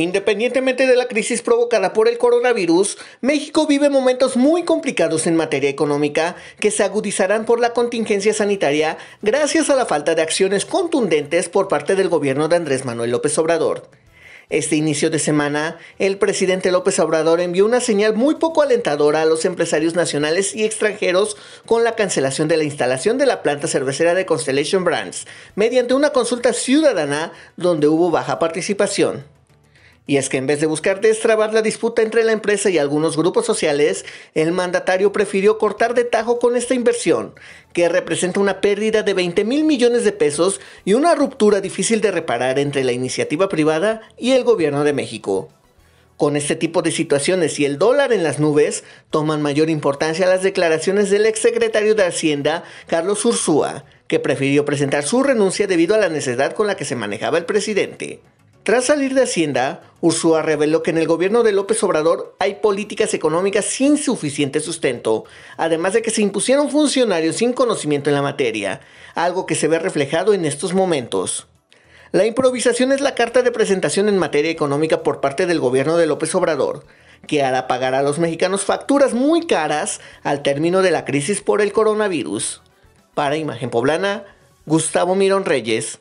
Independientemente de la crisis provocada por el coronavirus, México vive momentos muy complicados en materia económica que se agudizarán por la contingencia sanitaria gracias a la falta de acciones contundentes por parte del gobierno de Andrés Manuel López Obrador. Este inicio de semana, el presidente López Obrador envió una señal muy poco alentadora a los empresarios nacionales y extranjeros con la cancelación de la instalación de la planta cervecera de Constellation Brands, mediante una consulta ciudadana donde hubo baja participación. Y es que en vez de buscar destrabar la disputa entre la empresa y algunos grupos sociales, el mandatario prefirió cortar de tajo con esta inversión, que representa una pérdida de 20 mil millones de pesos y una ruptura difícil de reparar entre la iniciativa privada y el gobierno de México. Con este tipo de situaciones y el dólar en las nubes, toman mayor importancia las declaraciones del exsecretario de Hacienda, Carlos Ursúa, que prefirió presentar su renuncia debido a la necesidad con la que se manejaba el presidente. Tras salir de Hacienda, Ursúa reveló que en el gobierno de López Obrador hay políticas económicas sin suficiente sustento, además de que se impusieron funcionarios sin conocimiento en la materia, algo que se ve reflejado en estos momentos. La improvisación es la carta de presentación en materia económica por parte del gobierno de López Obrador, que hará pagar a los mexicanos facturas muy caras al término de la crisis por el coronavirus. Para Imagen Poblana, Gustavo Mirón Reyes.